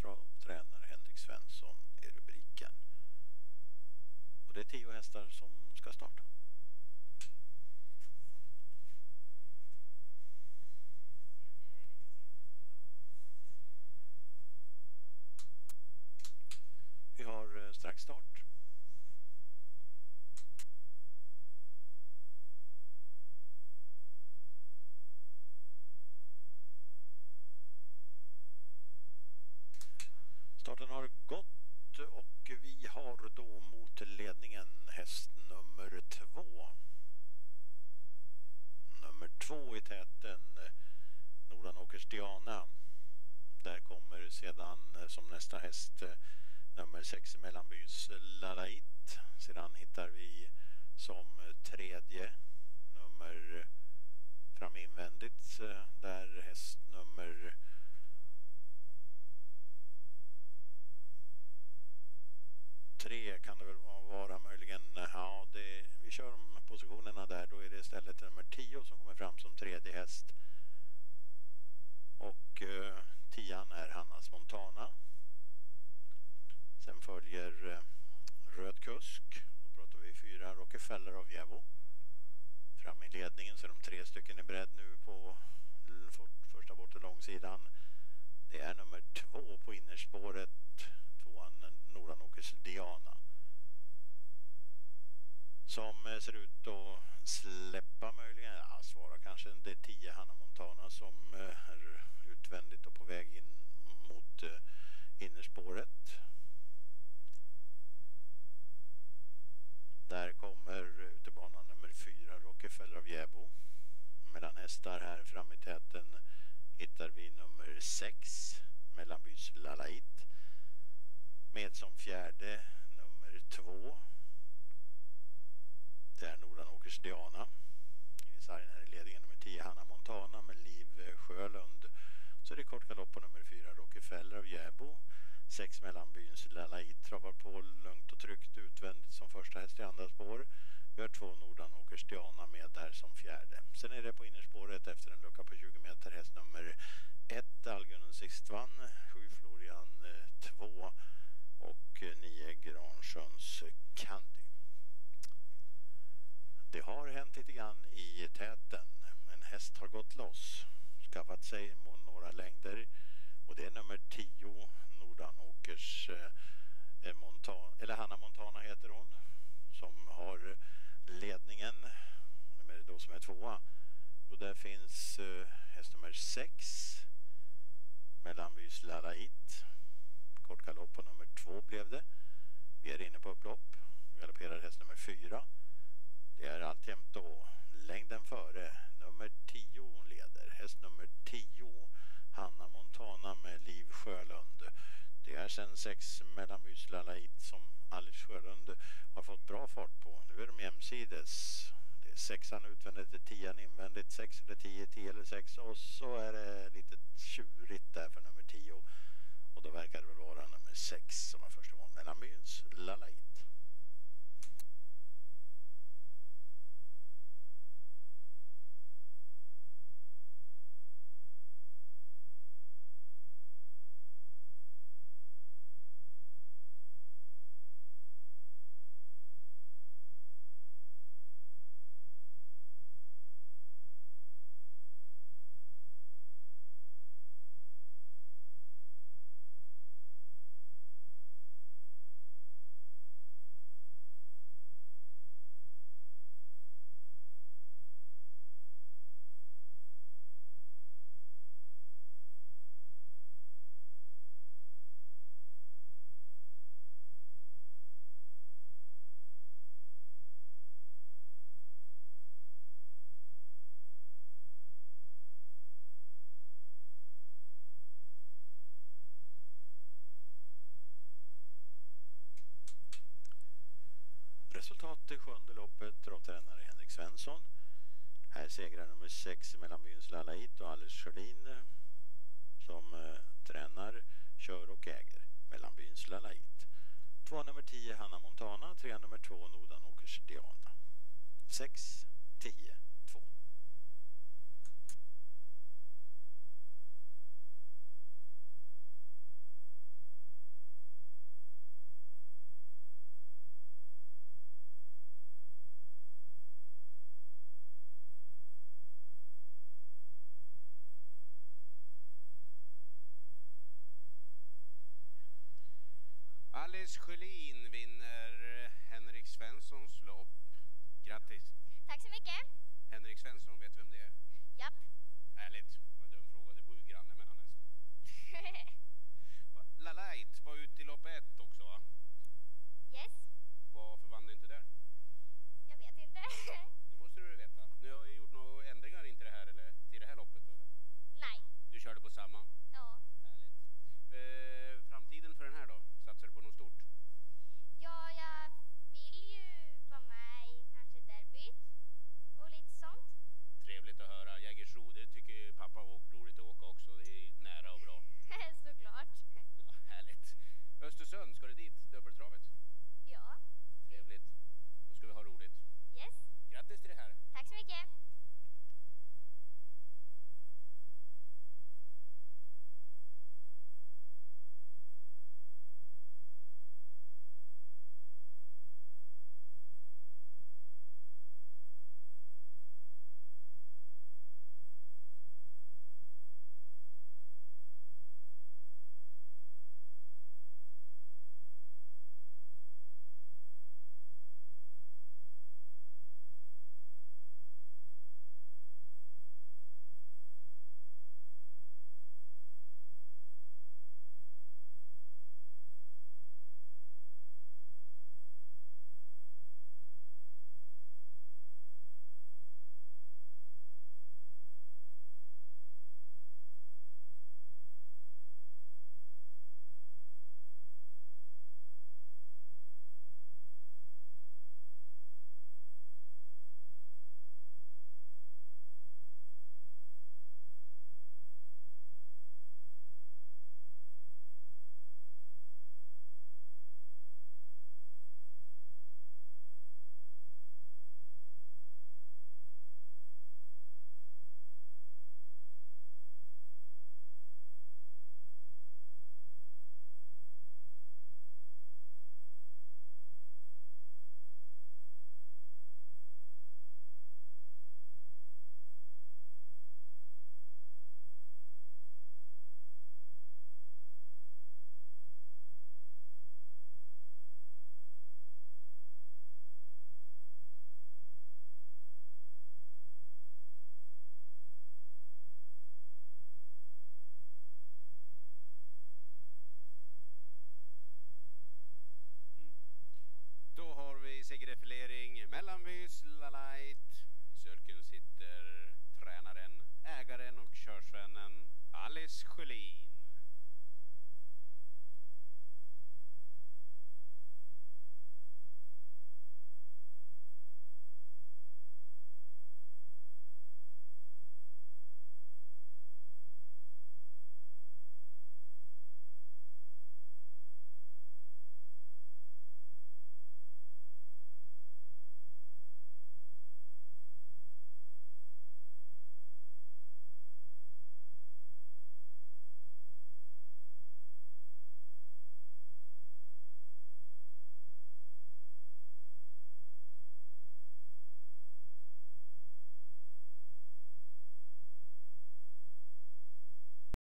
Travtränare Henrik Svensson är rubriken. Och det är tio hästar som ska starta. Vi har eh, strax start. Starten har gått och vi har då mot ledningen häst nummer två. Nummer två i täten Nordanåkers Diana. Där kommer sedan eh, som nästa häst eh, nummer sex Mellanbys eh, Lalait. Sedan hittar vi som tredje nummer fram invändigt där häst nummer tre kan det väl vara möjligen. Ja, det, vi kör de positionerna där. Då är det istället nummer tio som kommer fram som tredje häst. Och eh, tian är Hannas Montana. Sen följer eh, Röd Kusk. Då pratar vi fyra Rockefeller av Jevo. Fram i ledningen så är de tre stycken i bredd nu på första bortre långsidan. Det är nummer två på innerspåret tvåan eh, Nordanåkers Diana. Som eh, ser ut att släppa möjligen, ja svara kanske, det är tio Hanna Montana som eh, är utvändigt och på väg in mot eh, innerspåret. Där kommer utebanan nummer fyra Rockefeller av Jäbo. Mellan hästar här fram i täten hittar vi nummer 6, Mellanbys Lalait med som fjärde nummer 2, Det är Nordanåkers Diana. I sargen här i ledningen nummer 10 Hanna Montana med Liv Sjölund. Så det är kort galopp på nummer 4 Rockefeller av Jäbo. 6, mellanbyns Lalait travar på lugnt och tryggt utvändigt som första häst i andra spår. Vi har två Nordanåkers Diana med där som fjärde. Sen är det på innerspåret efter en lucka på 20 meter häst nummer 1 Algunen Sistvan, 7 Florian eh, 2 och eh, 9 Gransjöns Candy. Det har hänt lite grann i täten. En häst har gått loss, skaffat sig några längder och det är nummer 10 Nordanåkers eh, eh Montana, eller Hanna Montana heter hon som har ledningen. Vem är det då som är tvåa? Och där finns eh, häst nummer 6 Mellanbys Larahit. Kort galopp på nummer två blev det. Vi är inne på upplopp. Vi Galopperar häst nummer fyra. Det är alltjämt då längden före. Nummer tio leder. Häst nummer tio Hanna Montana med Liv Sjölund. Det är sen sex Mellanbys Larahit som Alice Sjölund fart på. Nu är de jämsides. Det är sexan utvändigt, det tian invändigt, sex eller tio, tio eller sex och så är det lite tjurigt där för nummer tio. Och då verkar det väl vara nummer sex som har första gången. Mellanbyns Lalait. Resultat i sjunde loppet, travtränare Henrik Svensson. Här segrar nummer 6 mellan byns Lalait och Alice Sjölin eh, som eh, tränar, kör och äger mellan byns Lalait. Två nummer 10 Hanna Montana, tre nummer 2 Nordanåkers Diana. 6, 10, 2. Alice Sjölin vinner